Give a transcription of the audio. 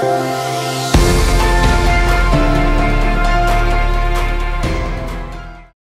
Música